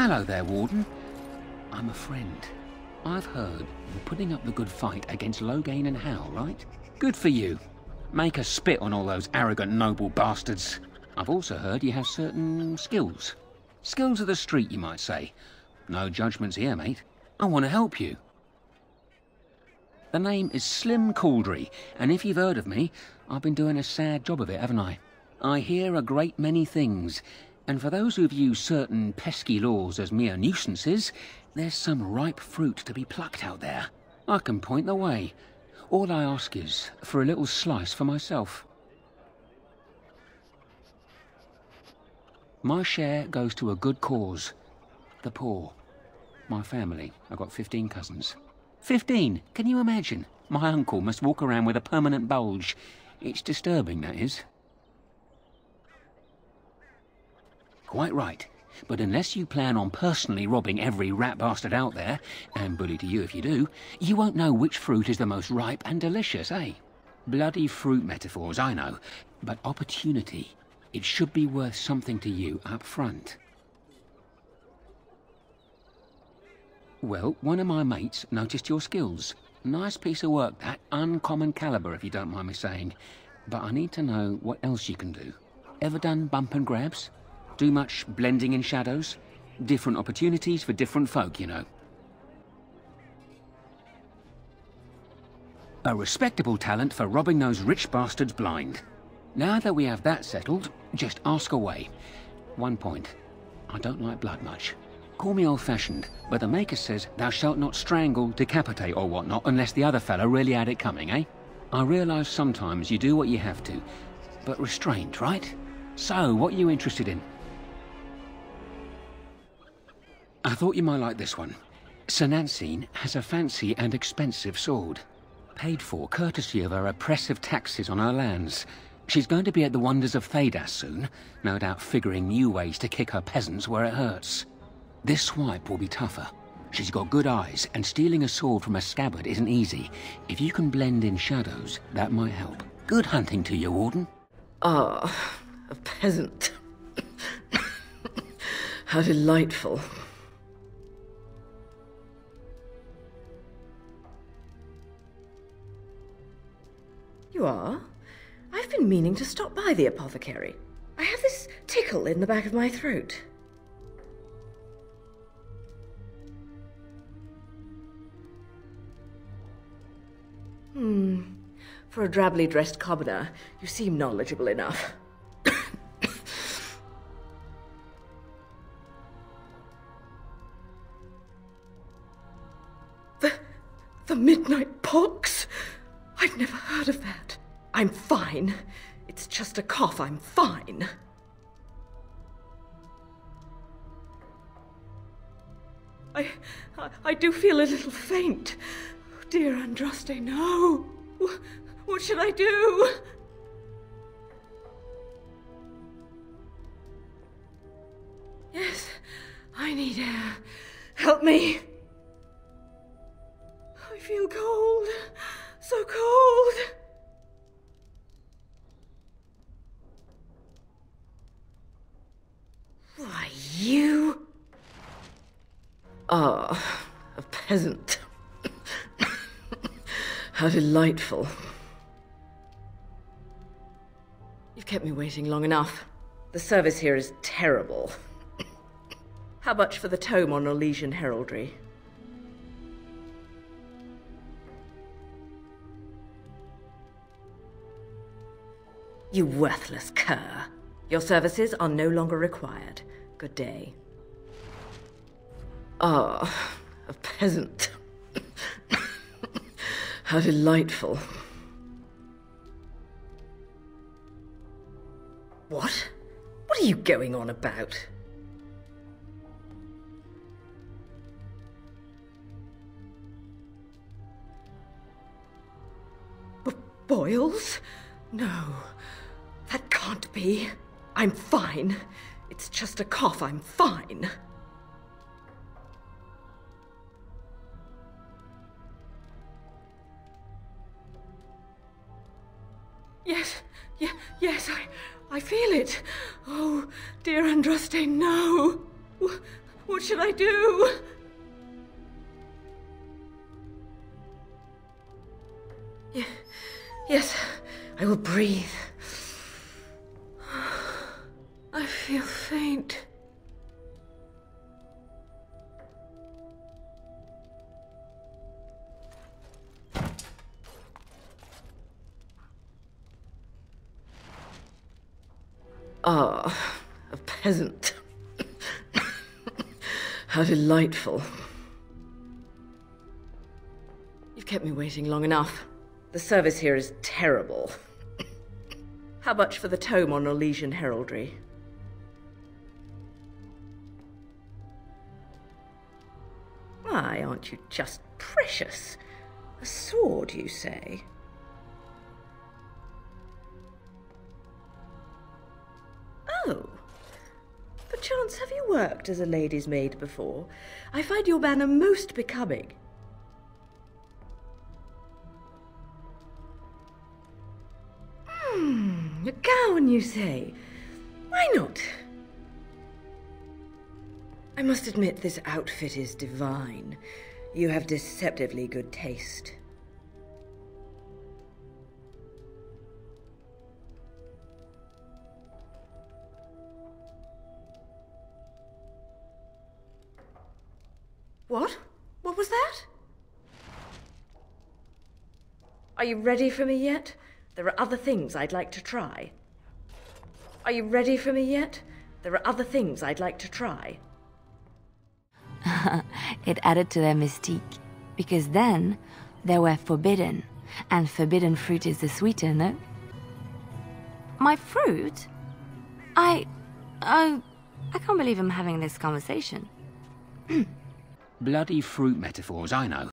Hello there, Warden. I'm a friend. I've heard you're putting up the good fight against Loghain and Howe, right? Good for you. Make a spit on all those arrogant noble bastards. I've also heard you have certain skills. Skills of the street, you might say. No judgments here, mate. I want to help you. The name is Slim Couldry, and if you've heard of me, I've been doing a sad job of it, haven't I? I hear a great many things, and for those who view certain pesky laws as mere nuisances, there's some ripe fruit to be plucked out there. I can point the way. All I ask is for a little slice for myself. My share goes to a good cause. The poor. My family. I've got 15 cousins. 15! Can you imagine? My uncle must walk around with a permanent bulge. It's disturbing, that is. Quite right. But unless you plan on personally robbing every rat bastard out there, and bully to you if you do, you won't know which fruit is the most ripe and delicious, eh? Bloody fruit metaphors, I know. But opportunity, it should be worth something to you up front. Well, one of my mates noticed your skills. Nice piece of work, that. Uncommon caliber, if you don't mind me saying. But I need to know what else you can do. Ever done bump and grabs? Do much blending in shadows? Different opportunities for different folk, you know. A respectable talent for robbing those rich bastards blind. Now that we have that settled, just ask away. One point. I don't like blood much. Call me old-fashioned, but the Maker says thou shalt not strangle, decapitate or whatnot unless the other fellow really had it coming, eh? I realise sometimes you do what you have to, but restraint, right? So, what are you interested in? I thought you might like this one. Sir has a fancy and expensive sword. Paid for courtesy of her oppressive taxes on her lands. She's going to be at the Wonders of Thedas soon, no doubt figuring new ways to kick her peasants where it hurts. This swipe will be tougher. She's got good eyes, and stealing a sword from a scabbard isn't easy. If you can blend in shadows, that might help. Good hunting to you, Warden. Ah, a peasant. How delightful. Are? I've been meaning to stop by the apothecary. I have this tickle in the back of my throat. Hmm. For a drably dressed commoner, you seem knowledgeable enough. the. the midnight pox? I've never heard of that. I'm fine. It's just a cough. I'm fine. I, I, I do feel a little faint. Oh, dear Andraste, no! What should I do? Yes, I need air. Help me. I feel cold. So cold. Why, you. Ah, a peasant. How delightful. You've kept me waiting long enough. The service here is terrible. How much for the tome on Orlesian heraldry? You worthless cur. Your services are no longer required. Good day. Ah, a peasant. How delightful. What? What are you going on about? B boils? No, that can't be. I'm fine. It's just a cough. I'm fine. Yes, yeah, yes, I, I feel it. Oh, dear Andraste, no. What should I do? Yes, I will breathe. I feel faint. Ah, a peasant. How delightful. You've kept me waiting long enough. The service here is terrible. How much for the tome on Orlesian heraldry? Why, aren't you just precious? A sword, you say? Oh. Perchance have you worked as a lady's maid before? I find your banner most becoming. A gown, you say? Why not? I must admit this outfit is divine. You have deceptively good taste. What? What was that? Are you ready for me yet? There are other things I'd like to try. Are you ready for me yet? There are other things I'd like to try. it added to their mystique, because then they were forbidden, and forbidden fruit is the sweeter, no? My fruit? I. Oh. I can't believe I'm having this conversation. Bloody fruit metaphors, I know.